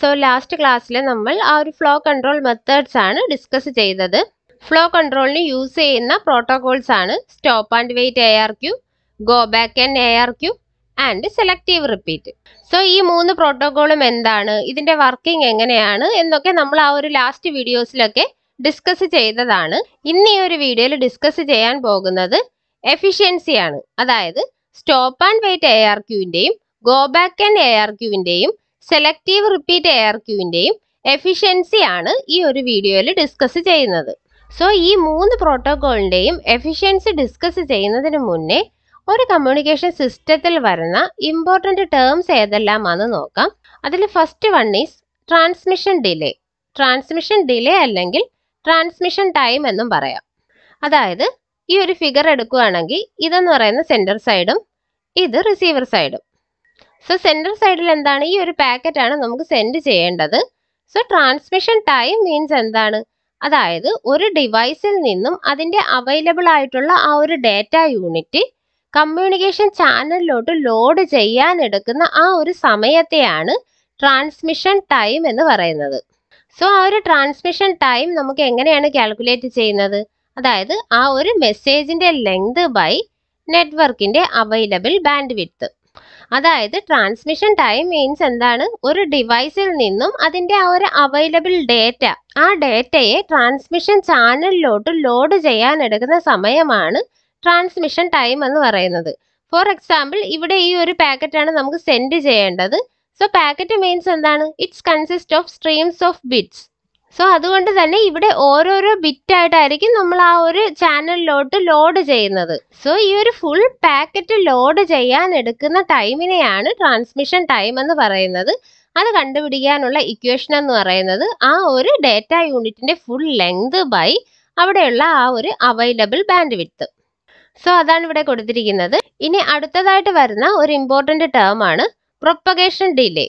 So last ക്ലാസ്സിൽ നമ്മൾ ആ ഒരു ഫ്ലോ കൺട്രോൾ മെത്തേഡ്സ് ആണ് ഡിസ്കസ് ചെയ്തത്. ഫ്ലോ കൺട്രോളിന് യൂസ് ചെയ്യുന്ന പ്രോട്ടോകോൾസ് ആണ് stop and wait A R Q go back and A R Q and selective repeat so ഈ മൂന്ന് പ്രോട്ടോകോളും എന്താണ്? ഇതിന്റെ വർക്കിംഗ് എങ്ങനെയാണ്? എന്നൊക്കെ നമ്മൾ ആ ഒരു ലാസ്റ്റ് വീഡിയോസിലൊക്കെ ഡിസ്കസ് ചെയ്തതാണ്. ഇന്ന് ഈ ഒരു വീഡിയോയിൽ ഡിസ്കസ് ചെയ്യാൻ പോകുന്നത് എഫിഷ്യൻസിയാണ് അതായത് stop and wait A R ക്യൂവിന്റെയും go back and A R ക്യൂവിന്റെയും selective repeat A R ക്യൂവിന്റെയും എഫിഷ്യൻസി ആണ് ഈ ഒരു വീഡിയോയിൽ ഡിസ്കസ് ചെയ്യുന്നത്. സോ ഈ മൂന്ന് പ്രോട്ടോകോളിന്റെയും എഫിഷ്യൻസി ഡിസ്കസ് ചെയ്യുന്നതിന് മുന്നേ ഒരു കമ്മ്യൂണിക്കേഷൻ സിസ്റ്റത്തിൽ വരുന്ന ഇമ്പോർട്ടന്റ് ടേംസ് ഏതെല്ലാമാണെന്ന് നോക്കാം. അതിൽ first one is transmission delay transmission delay അല്ലെങ്കിൽ ട്രാൻസ്മിഷൻ ടൈം എന്നും പറയാം. അതായത് ഈ ഒരു ഫിഗർ എടുക്കുകയാണെങ്കിൽ ഇതെന്ന് പറയുന്ന സെന്റർ സൈഡും ഇത് റിസീവർ സൈഡും സോ സെന്റർ സൈഡിൽ എന്താണ്? ഈ ഒരു പാക്കറ്റ് ആണ് നമുക്ക് സെൻഡ് ചെയ്യേണ്ടത്. സോ ട്രാൻസ്മിഷൻ ടൈം മീൻസ് എന്താണ്? അതായത് ഒരു ഡിവൈസിൽ നിന്നും അതിന്റെ അവൈലബിൾ ആയിട്ടുള്ള ആ ഒരു ഡാറ്റ യൂണിറ്റ് കമ്മ്യൂണിക്കേഷൻ ചാനലിലോട്ട് ലോഡ് ചെയ്യാൻ എടുക്കുന്ന ആ ഒരു സമയത്തെയാണ് ട്രാൻസ്മിഷൻ ടൈം എന്ന് പറയുന്നത്. സോ ആ ഒരു ട്രാൻസ്മിഷൻ ടൈം നമുക്ക് എങ്ങനെയാണ് കാൽക്കുലേറ്റ് ചെയ്യുന്നത്? അതായത് ആ ഒരു മെസ്സേജിന്റെ ലെങ്ത് ബൈ നെറ്റ്വർക്കിന്റെ അവൈലബിൾ ബാൻഡ് വിഡ്ത്ത് അതായത് ട്രാൻസ്മിഷൻ ടൈം മീൻസ് എന്താണ്? ഒരു ഡിവൈസിൽ നിന്നും അതിന്റെ ആ ഒരു അവൈലബിൾ ഡേറ്റ ആ ഡേറ്റയെ ട്രാൻസ്മിഷൻ ചാനലിലോട്ട് ലോഡ് ചെയ്യാൻ എടുക്കുന്ന സമയമാണ് ട്രാൻസ്മിഷൻ ടൈം എന്ന് പറയുന്നത്. ഫോർ എക്സാമ്പിൾ ഇവിടെ ഈ ഒരു പാക്കറ്റാണ് നമുക്ക് സെൻഡ് ചെയ്യേണ്ടത്. സോ പാക്കറ്റ് മീൻസ് എന്താണ്? It's consist of streams of bits so അതുകൊണ്ട് തന്നെ ഇവിടെ ഓരോരോ ബിറ്റ് ആയിട്ടായിരിക്കും നമ്മൾ ആ ഒരു ചാനലിലോട്ട് ലോഡ് ചെയ്യുന്നത്. സോ ഈ ഒരു ഫുൾ പാക്കറ്റ് ലോഡ് ചെയ്യാൻ എടുക്കുന്ന ടൈമിനെയാണ് ട്രാൻസ്മിഷൻ ടൈം എന്ന് പറയുന്നത്. അത് കണ്ടുപിടിക്കാനുള്ള ഇക്വേഷൻ എന്ന് പറയുന്നത് ആ ഒരു ഡേറ്റ യൂണിറ്റിന്റെ ഫുൾ ലെങ്ത് ബൈ അവിടെയുള്ള ആ ഒരു അവൈലബിൾ ബാൻഡ് വിത്ത് സോ അതാണ് ഇവിടെ കൊടുത്തിരിക്കുന്നത്. ഇനി അടുത്തതായിട്ട് വരുന്ന ഒരു ഇമ്പോർട്ടന്റ് ടേം ആണ് പ്രൊപ്പഗേഷൻ ഡിലേ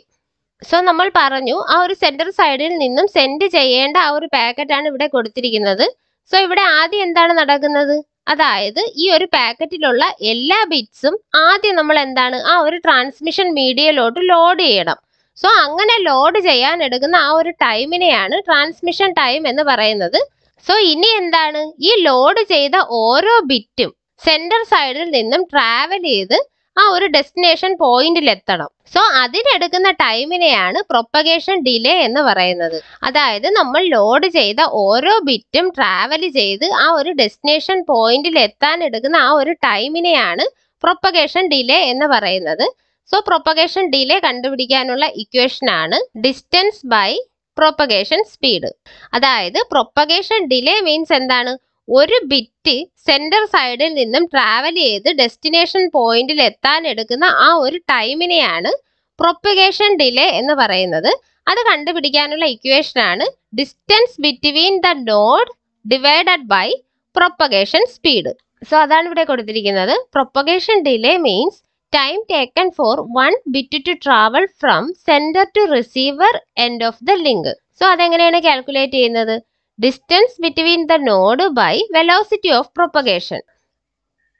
സോ നമ്മൾ പറഞ്ഞു ആ ഒരു സെന്റർ സൈഡിൽ നിന്നും സെൻഡ് ചെയ്യേണ്ട ആ ഒരു പാക്കറ്റാണ് ഇവിടെ കൊടുത്തിരിക്കുന്നത്. സോ ഇവിടെ ആദ്യം എന്താണ് നടക്കുന്നത്? അതായത് ഈ ഒരു പാക്കറ്റിലുള്ള എല്ലാ ബിറ്റ്സും ആദ്യം നമ്മൾ എന്താണ്? ആ ഒരു ട്രാൻസ്മിഷൻ മീഡിയയിലോട്ട് ലോഡ് ചെയ്യണം. സോ അങ്ങനെ ലോഡ് ചെയ്യാൻ എടുക്കുന്ന ആ ഒരു ടൈമിനെയാണ് ട്രാൻസ്മിഷൻ ടൈം എന്ന് പറയുന്നത്. സോ ഇനി എന്താണ്? ഈ ലോഡ് ചെയ്ത ഓരോ ബിറ്റും സെന്റർ സൈഡിൽ നിന്നും ട്രാവൽ ചെയ്ത് ആ ഒരു ഡെസ്റ്റിനേഷൻ പോയിന്റിൽ എത്തണം. സോ അതിനെടുക്കുന്ന ടൈമിനെയാണ് പ്രൊപ്പഗേഷൻ ഡിലേ എന്ന് പറയുന്നത്. അതായത് നമ്മൾ ലോഡ് ചെയ്ത ഓരോ ബിറ്റും ട്രാവൽ ചെയ്ത് ആ ഒരു ഡെസ്റ്റിനേഷൻ പോയിന്റിൽ എത്താൻ എടുക്കുന്ന ആ ഒരു ടൈമിനെയാണ് പ്രൊപ്പഗേഷൻ ഡിലേ എന്ന് പറയുന്നത്. സോ പ്രൊപ്പഗേഷൻ ഡിലേ കണ്ടുപിടിക്കാനുള്ള ഇക്വേഷൻ ആണ് ഡിസ്റ്റൻസ് ബൈ പ്രൊപ്പഗേഷൻ സ്പീഡ് അതായത് പ്രൊപ്പഗേഷൻ ഡിലേ മീൻസ് എന്താണ്? ഒരു ബിറ്റ് സെന്റർ സൈഡിൽ നിന്നും ട്രാവൽ ചെയ്ത് ഡെസ്റ്റിനേഷൻ പോയിന്റിൽ എത്താൻ എടുക്കുന്ന ആ ഒരു ടൈമിനെയാണ് പ്രൊപ്പഗേഷൻ ഡിലേ എന്ന് പറയുന്നത്. അത് കണ്ടുപിടിക്കാനുള്ള ഇക്വേഷൻ ആണ്. Distance between the node divided by propagation speed so അതാണ് ഇവിടെ കൊടുത്തിരിക്കുന്നത്. Propagation delay means time taken for one bit to travel from sender to receiver end of the link so അതെങ്ങനെയാണ് calculate ചെയ്യുന്നത്? Distance between the node by velocity of propagation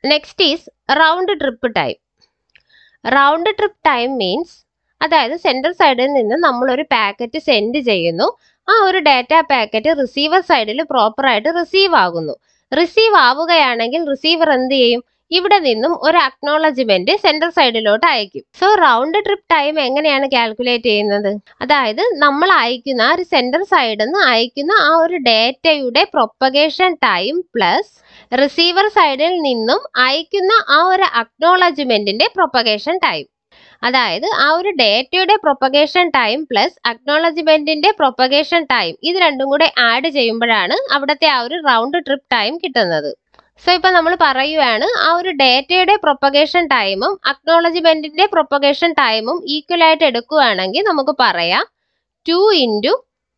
next is round trip time round trip time means അതായത് central സൈഡിൽ നിന്ന് നമ്മൾ ഒരു packet send ചെയ്യുന്നു. ആ ഒരു ഡാറ്റ പാക്കറ്റ് റിസീവർ സൈഡിൽ പ്രോപ്പറായിട്ട് റിസീവ് ആകുന്നു. റിസീവ് ആവുകയാണെങ്കിൽ റിസീവർ എന്ത് ചെയ്യും? ഇവിടെ നിന്നും ഒരു അക്നോളജ്മെന്റ് സെൻട്രൽ സൈഡിലോട്ട് അയക്കും. സോ റൗണ്ട് ട്രിപ്പ് ടൈം എങ്ങനെയാണ് കാൽക്കുലേറ്റ് ചെയ്യുന്നത്? അതായത് നമ്മൾ അയക്കുന്ന ഒരു സെൻട്രൽ സൈഡിൽ നിന്ന് അയക്കുന്ന ആ ഒരു ഡേറ്റയുടെ പ്രൊപ്പഗേഷൻ ടൈം പ്ലസ് റിസീവർ സൈഡിൽ നിന്നും അയക്കുന്ന ആ ഒരു അക്നോളജ്മെന്റിന്റെ പ്രൊപ്പഗേഷൻ ടൈം അതായത് ആ ഒരു ഡേറ്റയുടെ പ്രൊപ്പഗേഷൻ ടൈം പ്ലസ് അക്നോളജ്മെന്റിന്റെ പ്രൊപ്പഗേഷൻ ടൈം ഇത് രണ്ടും കൂടെ ആഡ് ചെയ്യുമ്പോഴാണ് അവിടുത്തെ ആ ഒരു റൗണ്ട് ട്രിപ്പ് ടൈം കിട്ടുന്നത്. സോ ഇപ്പൊ നമ്മൾ പറയുവാണ് ആ ഒരു ഡേറ്റയുടെ പ്രൊപ്പഗേഷൻ ടൈമും അക്നോളജ്മെന്റിന്റെ പ്രൊപ്പഗേഷൻ ടൈമും ഈക്വൽ ആയിട്ട് എടുക്കുകയാണെങ്കിൽ നമുക്ക് പറയാം ടു ഇന്റു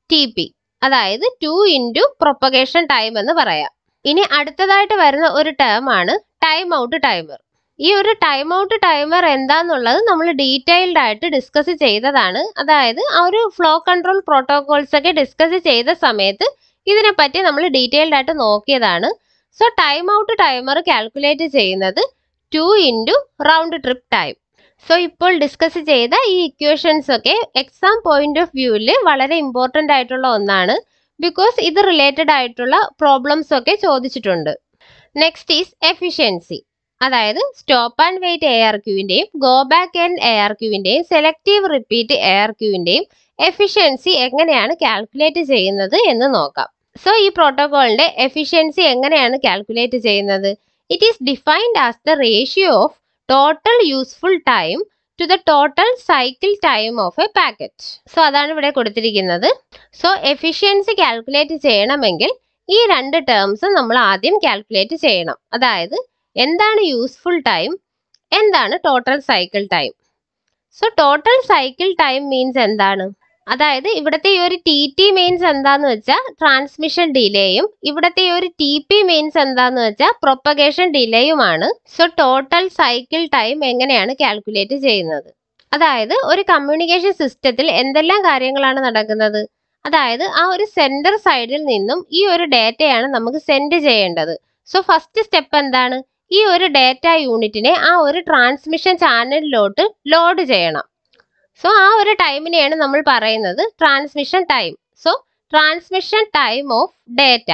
ടി പി അതായത് ടു ഇന്റു പ്രൊപ്പഗേഷൻ ടൈം എന്ന് പറയാം. ഇനി അടുത്തതായിട്ട് വരുന്ന ഒരു ടേം ആണ് ടൈം ഔട്ട് ടൈമർ ഈ ഒരു ടൈം ഔട്ട് ടൈമർ എന്താന്നുള്ളത് നമ്മൾ ഡീറ്റെയിൽഡ് ആയിട്ട് ഡിസ്കസ് ചെയ്തതാണ്. അതായത് ആ ഒരു ഫ്ലോ കൺട്രോൾ പ്രോട്ടോകോൾസ് ഒക്കെ ഡിസ്കസ് ചെയ്ത സമയത്ത് ഇതിനെപ്പറ്റി നമ്മൾ ഡീറ്റെയിൽഡ് ആയിട്ട് നോക്കിയതാണ്. So time out timer calculate ചെയ്യുന്നത് two into round trip time so ഇപ്പോൾ ഡിസ്കസ് ചെയ്ത ഈ ഇക്വേഷൻസ് ഒക്കെ എക്സാം പോയിന്റ് ഓഫ് വ്യൂവിൽ വളരെ ഇമ്പോർട്ടന്റ് ആയിട്ടുള്ള ഒന്നാണ്. ബിക്കോസ് ഇത് റിലേറ്റഡ് ആയിട്ടുള്ള പ്രോബ്ലംസ് ഒക്കെ ചോദിച്ചിട്ടുണ്ട്. നെക്സ്റ്റ് ഈസ് എഫിഷ്യൻസി അതായത് stop and wait A R ക്യൂവിന്റെയും go back and A R ക്യൂവിന്റെയും selective repeat A R ക്യൂവിന്റെയും എഫിഷ്യൻസി എങ്ങനെയാണ് കാൽക്കുലേറ്റ് ചെയ്യുന്നത് എന്ന് നോക്കാം. സോ ഈ പ്രോട്ടോകോളിന്റെ എഫിഷ്യൻസി എങ്ങനെയാണ് കാൽക്കുലേറ്റ് ചെയ്യുന്നത്? It is defined as the ratio of total useful time to the total cycle time of a packet so അതാണ് ഇവിടെ കൊടുത്തിരിക്കുന്നത്. സോ എഫിഷ്യൻസി കാൽക്കുലേറ്റ് ചെയ്യണമെങ്കിൽ ഈ രണ്ട് ടേംസ് നമ്മൾ ആദ്യം കാൽക്കുലേറ്റ് ചെയ്യണം. അതായത് എന്താണ് യൂസ്ഫുൾ ടൈം എന്താണ് total cycle time so total cycle time means എന്താണ്? അതായത് ഇവിടുത്തെ ഈ ഒരു ടി ടി മെയിൻസ് എന്താന്ന് വെച്ചാൽ ട്രാൻസ്മിഷൻ ഡിലേയും ഇവിടുത്തെ ഈ ഒരു ടി പി മെയിൻസ് എന്താന്ന് വെച്ചാൽ പ്രൊപ്പഗേഷൻ ഡിലേയുമാണ് സോ ടോട്ടൽ സൈക്കിൾ ടൈം എങ്ങനെയാണ് കാൽക്കുലേറ്റ് ചെയ്യുന്നത്? അതായത് ഒരു കമ്മ്യൂണിക്കേഷൻ സിസ്റ്റത്തിൽ എന്തെല്ലാം കാര്യങ്ങളാണ് നടക്കുന്നത്? അതായത് ആ ഒരു സെന്റർ സൈഡിൽ നിന്നും ഈ ഒരു ഡേറ്റയാണ് നമുക്ക് സെൻഡ് ചെയ്യേണ്ടത്. സോ ഫസ്റ്റ് സ്റ്റെപ്പ് എന്താണ്? ഈ ഒരു ഡേറ്റ യൂണിറ്റിനെ ആ ഒരു ട്രാൻസ്മിഷൻ ചാനലിലോട്ട് ലോഡ് ചെയ്യണം. സോ ആ ഒരു ടൈമിനെയാണ് നമ്മൾ പറയുന്നത് transmission time so transmission time of data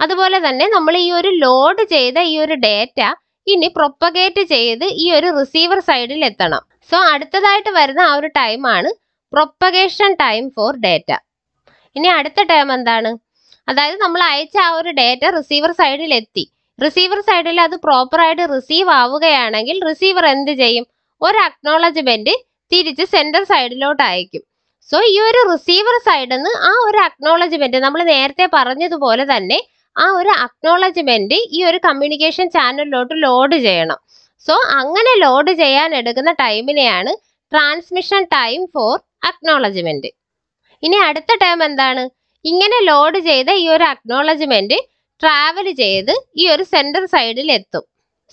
അതുപോലെ തന്നെ നമ്മൾ ഈ ഒരു ലോഡ് ചെയ്ത ഈ ഒരു ഡേറ്റ ഇനി പ്രൊപ്പഗേറ്റ് ചെയ്ത് ഈ ഒരു റിസീവർ സൈഡിൽ എത്തണം. സോ അടുത്തതായിട്ട് വരുന്ന ആ ഒരു ടൈമാണ് പ്രൊപ്പഗേഷൻ ടൈം ഫോർ ഡേറ്റ ഇനി അടുത്ത ടൈം എന്താണ്? അതായത് നമ്മൾ അയച്ച ആ ഒരു ഡേറ്റ റിസീവർ സൈഡിൽ എത്തി. റിസീവർ സൈഡിൽ അത് പ്രോപ്പറായിട്ട് റിസീവ് ആവുകയാണെങ്കിൽ റിസീവർ എന്ത് ചെയ്യും? ഒരു അക്നോളജ്മെന്റ് തിരിച്ച് സെന്റർ സൈഡിലോട്ട് അയക്കും സോ ഈ ഒരു റിസീവർ സൈഡിൽ നിന്ന് ആ ഒരു അക്നോളജ്മെന്റ് നമ്മൾ നേരത്തെ പറഞ്ഞതുപോലെ തന്നെ ആ ഒരു അക്നോളജ്മെന്റ് ഈ ഒരു കമ്മ്യൂണിക്കേഷൻ ചാനലിലോട്ട് ലോഡ് ചെയ്യണം. സോ അങ്ങനെ ലോഡ് ചെയ്യാൻ എടുക്കുന്ന ടൈമിനെയാണ് ട്രാൻസ്മിഷൻ ടൈം ഫോർ അക്നോളജ്മെന്റ് ഇനി അടുത്ത ടൈം എന്താണ്? ഇങ്ങനെ ലോഡ് ചെയ്ത ഈ ഒരു അക്നോളജ്മെന്റ് ട്രാവൽ ചെയ്ത് ഈ ഒരു സെന്റർ സൈഡിൽ എത്തും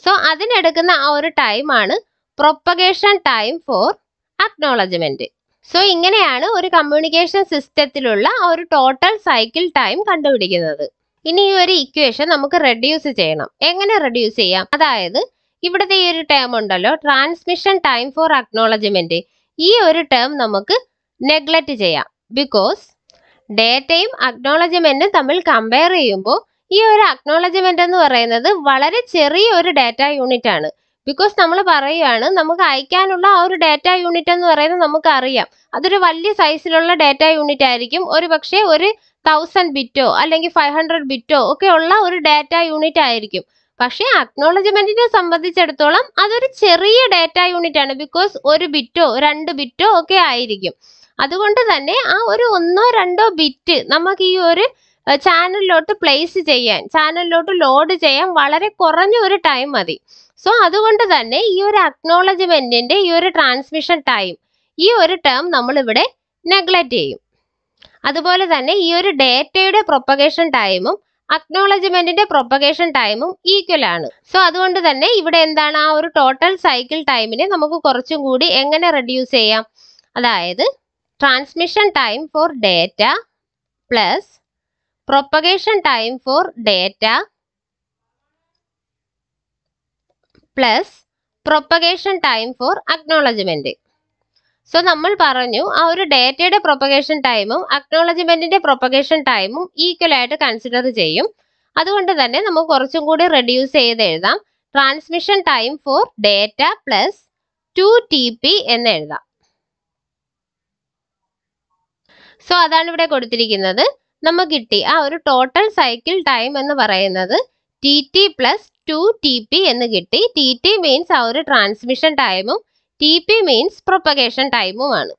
സോ അതിനെടുക്കുന്ന ആ ഒരു ടൈമാണ് propagation time for acknowledgement so ഇങ്ങനെയാണ് ഒരു കമ്മ്യൂണിക്കേഷൻ സിസ്റ്റത്തിലുള്ള ഒരു ടോട്ടൽ സൈക്കിൾ ടൈം കണ്ടുപിടിക്കുന്നത്. ഇനി ഈ ഒരു ഇക്വേഷൻ നമുക്ക് റെഡ്യൂസ് ചെയ്യണം. എങ്ങനെ റെഡ്യൂസ് ചെയ്യാം? അതായത് ഇവിടുത്തെ ഈ ഒരു ടേം ഉണ്ടല്ലോ ട്രാൻസ്മിഷൻ ടൈം ഫോർ അക്നോളജ്മെന്റ് ഈ ഒരു ടേം നമുക്ക് നെഗ്ലക്റ്റ് ചെയ്യാം. ബിക്കോസ് ഡേറ്റയും അക്നോളജ്മെന്റും തമ്മിൽ കമ്പയർ ചെയ്യുമ്പോൾ ഈ ഒരു അക്നോളജ്മെന്റ് എന്ന് പറയുന്നത് വളരെ ചെറിയ ഒരു ഡാറ്റ യൂണിറ്റ് ആണ്. ബിക്കോസ് നമ്മൾ പറയുകയാണ് നമുക്ക് അയക്കാനുള്ള ആ ഒരു ഡാറ്റ യൂണിറ്റ് എന്ന് പറയുന്നത് നമുക്ക് അറിയാം അതൊരു വലിയ സൈസിലുള്ള ഡാറ്റ യൂണിറ്റ് ആയിരിക്കും. ഒരു പക്ഷേ ഒരു തൗസൻഡ് ബിറ്റോ അല്ലെങ്കിൽ ഫൈവ് ഹൺഡ്രഡ് ബിറ്റോ ഒക്കെ ഉള്ള ഒരു ഡാറ്റ യൂണിറ്റ് ആയിരിക്കും. പക്ഷേ അക്നോളജ്മെന്റിനെ സംബന്ധിച്ചിടത്തോളം അതൊരു ചെറിയ ഡാറ്റ യൂണിറ്റ് ആണ്. ബിക്കോസ് ഒരു ബിറ്റോ രണ്ട് ബിറ്റോ ഒക്കെ ആയിരിക്കും. അതുകൊണ്ട് തന്നെ ആ ഒരു ഒന്നോ രണ്ടോ ബിറ്റ് നമുക്ക് ഈ ഒരു ചാനലിലോട്ട് പ്ലേസ് ചെയ്യാൻ ചാനലിലോട്ട് ലോഡ് ചെയ്യാൻ വളരെ കുറഞ്ഞ ഒരു ടൈം മതി. സോ അതുകൊണ്ട് തന്നെ ഈ ഒരു അക്നോളജ്മെന്റിന്റെ ഈ ഒരു ട്രാൻസ്മിഷൻ ടൈം ഈ ഒരു ടേം നമ്മളിവിടെ നെഗ്ലക്റ്റ് ചെയ്യും. അതുപോലെ തന്നെ ഈ ഒരു ഡേറ്റയുടെ പ്രൊപ്പഗേഷൻ ടൈമും അക്നോളജ്മെന്റിന്റെ പ്രൊപ്പഗേഷൻ ടൈമും ഈക്വൽ ആണ്. സോ അതുകൊണ്ട് തന്നെ ഇവിടെ എന്താണ്? ആ ഒരു ടോട്ടൽ സൈക്കിൾ ടൈമിനെ നമുക്ക് കുറച്ചും കൂടി എങ്ങനെ റെഡ്യൂസ് ചെയ്യാം? അതായത് transmission time for data plus propagation time for data plus propagation time for acknowledgement so നമ്മൾ പറഞ്ഞു ആ ഒരു ഡേറ്റയുടെ പ്രൊപ്പഗേഷൻ ടൈമും അക്നോളജ്മെന്റിന്റെ പ്രൊപ്പഗേഷൻ ടൈമും ഈക്വൽ ആയിട്ട് കൺസിഡർ ചെയ്യും. അതുകൊണ്ട് തന്നെ നമുക്ക് കുറച്ചും കൂടി റെഡ്യൂസ് ചെയ്ത് എഴുതാം. Transmission time for data plus two T P എന്ന് എഴുതാം. സോ അതാണ് ഇവിടെ കൊടുത്തിരിക്കുന്നത്. നമുക്ക് കിട്ടി ആ ഒരു ടോട്ടൽ സൈക്കിൾ ടൈം എന്ന് പറയുന്നത് T T plus two T P എന്ന് കിട്ടി. ടി ടി മീൻസ് ആ ഒരു ട്രാൻസ്മിഷൻ ടൈമും ടി പി മീൻസ് പ്രൊപ്പഗേഷൻ ടൈമുമാണ്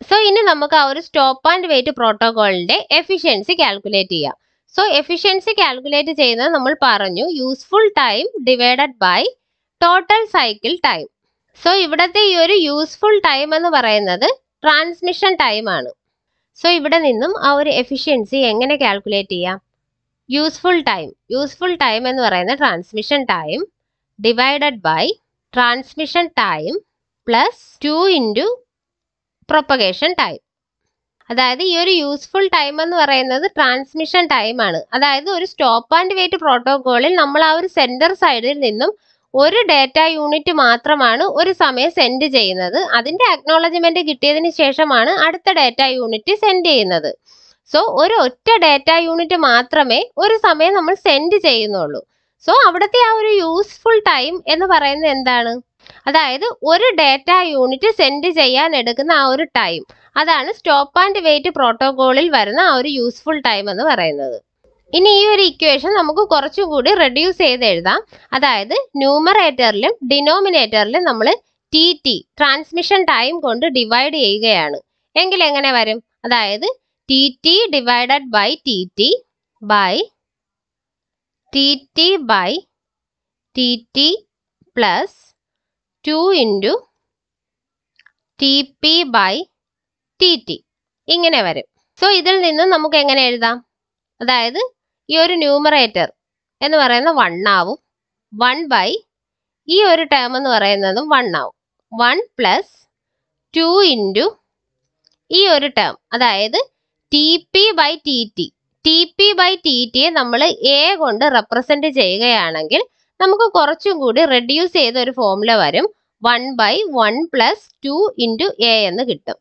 സോ ഇനി നമുക്ക് ആ ഒരു സ്റ്റോപ്പ് ആൻഡ് വെയിറ്റ് പ്രോട്ടോകോളിന്റെ എഫിഷ്യൻസി കാൽക്കുലേറ്റ് ചെയ്യാം. സോ എഫിഷ്യൻസി കാൽക്കുലേറ്റ് ചെയ്യുന്നത് നമ്മൾ പറഞ്ഞു useful time divided by total cycle time so ഇവിടത്തെ ഈ ഒരു യൂസ്ഫുൾ ടൈം എന്ന് പറയുന്നത് ട്രാൻസ്മിഷൻ ടൈം ആണ്. സോ ഇവിടെ നിന്നും ആ ഒരു എഫിഷ്യൻസി എങ്ങനെ കാൽക്കുലേറ്റ് ചെയ്യാം? യൂസ്ഫുൾ ടൈം യൂസ്ഫുൾ ടൈം എന്ന് പറയുന്ന transmission time divided by transmission time plus two into propagation time അതായത് ഈ ഒരു യൂസ്ഫുൾ ടൈം എന്ന് പറയുന്നത് ട്രാൻസ്മിഷൻ ടൈം ആണ്. അതായത് ഒരു സ്റ്റോപ്പ് ആൻഡ് വെയിറ്റ് പ്രോട്ടോകോളിൽ നമ്മൾ ആ ഒരു സെന്റർ സൈഡിൽ നിന്നും ഒരു ഡേറ്റ യൂണിറ്റ് മാത്രമാണ് ഒരു സമയം സെൻഡ് ചെയ്യുന്നത്. അതിന്റെ അക്നോളജ്മെന്റ് കിട്ടിയതിന് ശേഷമാണ് അടുത്ത ഡേറ്റ യൂണിറ്റ് സെൻഡ് ചെയ്യുന്നത്. സോ ഒരു ഒറ്റ ഡാറ്റ യൂണിറ്റ് മാത്രമേ ഒരു സമയം നമ്മൾ സെൻഡ് ചെയ്യുന്നുള്ളൂ. സോ അവിടുത്തെ ആ ഒരു യൂസ്ഫുൾ ടൈം എന്ന് പറയുന്നത് എന്താണ്? അതായത് ഒരു ഡാറ്റ യൂണിറ്റ് സെൻഡ് ചെയ്യാൻ എടുക്കുന്ന ആ ഒരു ടൈം അതാണ് സ്റ്റോപ്പ് ആൻഡ് വെയിറ്റ് പ്രോട്ടോകോളിൽ വരുന്ന ആ ഒരു യൂസ്ഫുൾ ടൈം എന്ന് പറയുന്നത്. ഇനി ഈ ഒരു ഇക്വേഷൻ നമുക്ക് കുറച്ചും കൂടി റെഡ്യൂസ് ചെയ്ത് എഴുതാം. അതായത് ന്യൂമറേറ്ററിലും ഡിനോമിനേറ്ററിലും നമ്മൾ ടി ടി ട്രാൻസ്മിഷൻ ടൈം കൊണ്ട് ഡിവൈഡ് ചെയ്യുകയാണ്. എങ്കിൽ എങ്ങനെ വരും? അതായത് by T T by T T plus two into T P by T T ഇങ്ങനെ വരും. സോ ഇതിൽ നിന്ന് നമുക്ക് എങ്ങനെ എഴുതാം? അതായത് ഈ ഒരു ന്യൂമറേറ്റർ എന്ന് പറയുന്ന വൺ ആവും. വൺ ബൈ ഈ ഒരു ടേം എന്ന് പറയുന്നതും വൺ ആവും. വൺ പ്ലസ് ടു ഇന്റു ഈ ഒരു ടേം അതായത് T P by T T T P by T ടിയെ നമ്മൾ എ കൊണ്ട് റെപ്രസെന്റ് ചെയ്യുകയാണെങ്കിൽ നമുക്ക് കുറച്ചും കൂടി റെഡ്യൂസ് ചെയ്ത ഒരു ഫോമുല വരും. One by one plus two into a എന്ന് കിട്ടും.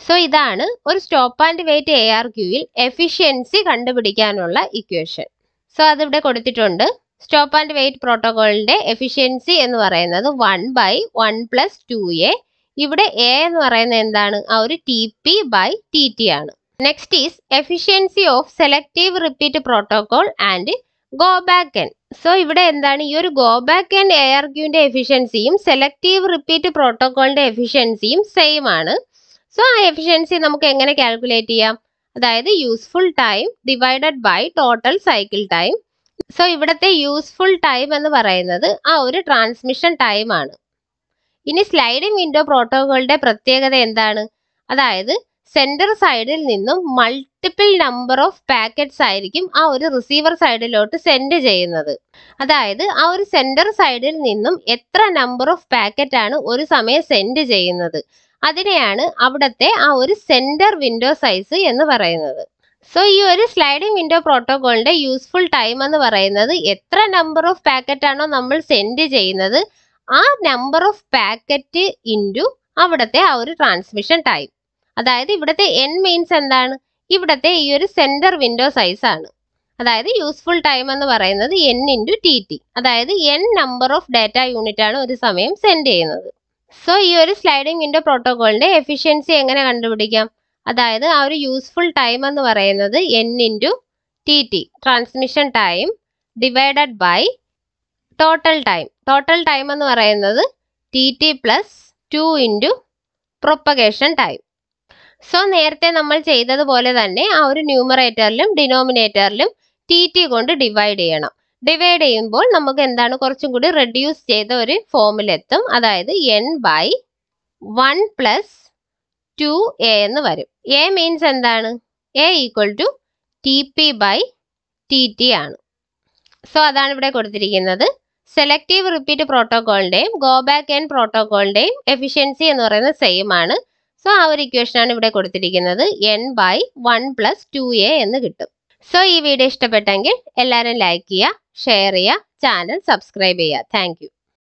സോ ഇതാണ് ഒരു stop and wait A R ക്യൂവിൽ എഫിഷ്യൻസി കണ്ടുപിടിക്കാനുള്ള ഇക്വേഷൻ സോ അതിവിടെ കൊടുത്തിട്ടുണ്ട്. സ്റ്റോപ്പ് ആൻഡ് വെയിറ്റ് പ്രോട്ടോകോളിന്റെ എഫിഷ്യൻസി എന്ന് പറയുന്നത് one by one plus two a ഇവിടെ എ എന്ന് പറയുന്നത് എന്താണ്? ആ ഒരു T P by T T ആണ്. Next is efficiency of selective repeat protocol and go back N so ഇവിടെ എന്താണ്? ഈ ഒരു go back N A R ക്യൂവിന്റെ എഫിഷ്യൻസിയും സെലക്റ്റീവ് റിപ്പീറ്റ് പ്രോട്ടോകോളിന്റെ എഫിഷ്യൻസിയും സെയിം ആണ്. സോ ആ എഫിഷ്യൻസി നമുക്ക് എങ്ങനെ കാൽക്കുലേറ്റ് ചെയ്യാം? അതായത് useful time divided by total cycle time so ഇവിടുത്തെ യൂസ്ഫുൾ ടൈം എന്ന് പറയുന്നത് ആ ഒരു ട്രാൻസ്മിഷൻ ടൈം ആണ്. ഇനി സ്ലൈഡിംഗ് വിൻഡോ പ്രോട്ടോകോളിന്റെ പ്രത്യേകത എന്താണ്? അതായത് സെന്റർ സൈഡിൽ നിന്നും മൾട്ടിപ്പിൾ നമ്പർ ഓഫ് പാക്കറ്റ്സ് ആയിരിക്കും ആ ഒരു റിസീവർ സൈഡിലോട്ട് സെൻഡ് ചെയ്യുന്നത്. അതായത് ആ ഒരു സെന്റർ സൈഡിൽ നിന്നും എത്ര നമ്പർ ഓഫ് പാക്കറ്റ് ആണ് ഒരു സമയം സെൻഡ് ചെയ്യുന്നത്. അതിനെയാണ് അവിടുത്തെ ആ ഒരു സെന്റർ വിൻഡോ സൈസ് എന്ന് പറയുന്നത്. സോ ഈ ഒരു സ്ലൈഡിംഗ് വിൻഡോ പ്രോട്ടോകോളിന്റെ യൂസ്ഫുൾ ടൈം എന്ന് പറയുന്നത് എത്ര നമ്പർ ഓഫ് പാക്കറ്റ് ആണോ നമ്മൾ സെൻഡ് ചെയ്യുന്നത് ആ നമ്പർ ഓഫ് പാക്കറ്റ് ഇന്റു അവിടുത്തെ ആ ഒരു ട്രാൻസ്മിഷൻ ടൈം അതായത് ഇവിടുത്തെ എൻ മീൻസ് എന്താണ്? ഇവിടുത്തെ ഈ ഒരു സെന്റർ വിൻഡോ സൈസ് ആണ്. അതായത് യൂസ്ഫുൾ ടൈം എന്ന് പറയുന്നത് എൻ ഇന്റു ടി ടി അതായത് N number of data unit ആണ് ഒരു സമയം സെൻഡ് ചെയ്യുന്നത്. സോ ഈ ഒരു സ്ലൈഡിംഗ് വിൻഡോ പ്രോട്ടോകോളിന്റെ എഫിഷ്യൻസി എങ്ങനെ കണ്ടുപിടിക്കാം? അതായത് ആ ഒരു യൂസ്ഫുൾ ടൈം എന്ന് പറയുന്നത് N into T T transmission time divided by total time total time എന്ന് പറയുന്നത് T T plus two into propagation time so നേരത്തെ നമ്മൾ ചെയ്തതുപോലെ തന്നെ ആ ഒരു ന്യൂമറേറ്ററിലും ഡിനോമിനേറ്ററിലും ടി ടി കൊണ്ട് ഡിവൈഡ് ചെയ്യണം. ഡിവൈഡ് ചെയ്യുമ്പോൾ നമുക്ക് എന്താണ് കുറച്ചും കൂടി റെഡ്യൂസ് ചെയ്ത ഒരു ഫോമിലെത്തും അതായത് N by one plus two a എന്ന് വരും. എ മീൻസ് എന്താണ്? A equal to T P by T T ആണ്. സോ അതാണ് ഇവിടെ കൊടുത്തിരിക്കുന്നത്. സെലക്റ്റീവ് റിപ്പീറ്റ് പ്രോട്ടോകോളിന്റെയും ഗോ ബാക്ക് ആൻഡ് പ്രോട്ടോകോളിന്റെയും എഫിഷ്യൻസി എന്ന് പറയുന്നത് സെയിം ആണ്. സോ ആ ഒരു ഇക്വേഷനാണ് ഇവിടെ കൊടുത്തിരിക്കുന്നത്. N by one plus two a എന്ന് കിട്ടും. സോ ഈ വീഡിയോ ഇഷ്ടപ്പെട്ടെങ്കിൽ എല്ലാവരും ലൈക്ക് ചെയ്യുക ഷെയർ ചെയ്യുക ചാനൽ സബ്സ്ക്രൈബ് ചെയ്യുക. താങ്ക്